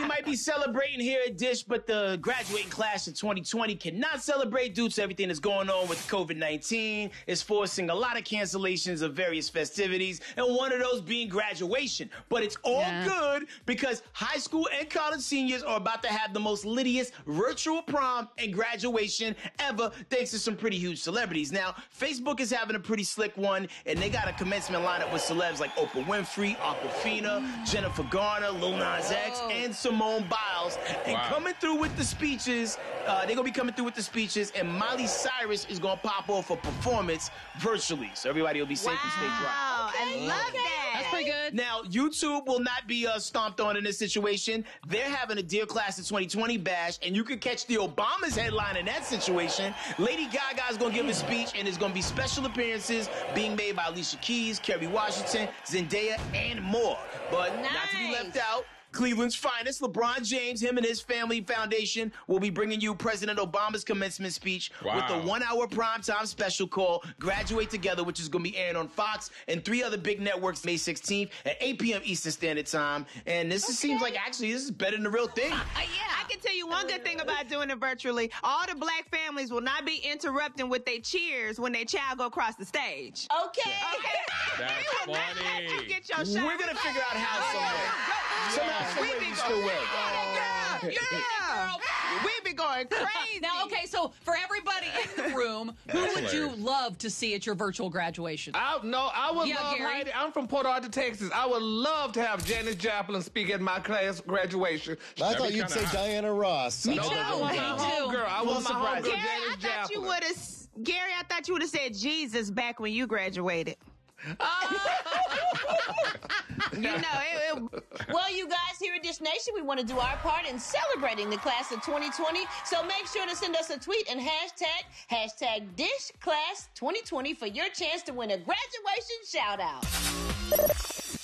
we might be celebrating here at Dish, but the graduating class of 2020 cannot celebrate due to everything that's going on with COVID 19. It's forcing a lot of cancellations of various festivities, and one of those being graduation. But it's all Yeah. good because high school and college seniors are about to have the most littiest virtual prom and graduation ever, thanks to some pretty huge celebrities. Now, Facebook is having a pretty slick one, and they got a commencement lineup with celebs like Oprah Winfrey, Awkwafina, Jennifer Garner, Lil Nas X, oh. and Simone Biles. And Wow. coming through with the speeches, uh, they're gonna be coming through with the speeches, and Miley Cyrus is gonna pop off a performance virtually, so everybody will be safe and stay dry. Wow, I love that. That's pretty good. Now, YouTube will not be uh, stomped on in this situation. They're having a Dear Class of 2020 bash, and you could catch the Obamas headline in that situation. Lady Gaga is going to give a speech, and there's going to be special appearances being made by Alicia Keys, Kerry Washington, Zendaya, and more. But not to be left out. Cleveland's finest, LeBron James, him and his family foundation will be bringing you President Obama's commencement speech Wow. with the one hour primetime special called Graduate Together, which is going to be airing on Fox and three other big networks May 16th at 8 p.m. Eastern Standard Time. And this is- seems like actually this is better than the real thing. Uh, yeah. I can tell you one good thing about doing it virtually. All the black families will not be interrupting with their cheers when their child go across the stage. Okay. Okay? That's They will not let funny. you get your shot. We're going to figure out how somewhere. Somehow, some We way be going- still will. Yeah, yeah. We be going crazy. Now, okay, so for everybody in the room, who That's would you hilarious. love to see at your virtual graduation? I, no, I would Yeah, love Gary. Heidi. I'm from Port Arthur, Texas. I would love to have Janis Joplin speak at my class graduation. I That'd thought you'd say hot. Diana Ross. Me I too. know that one. Me too. homegirl. I want my homegirl Gary, I Janis thought you Joplin. would have. Gary, I thought you would have said Jesus back when you graduated. Oh! you know, it, it, Well, you guys here at Dish Nation, we want to do our part in celebrating the class of 2020. So make sure to send us a tweet and hashtag hashtag Dish Class 2020 for your chance to win a graduation shout out.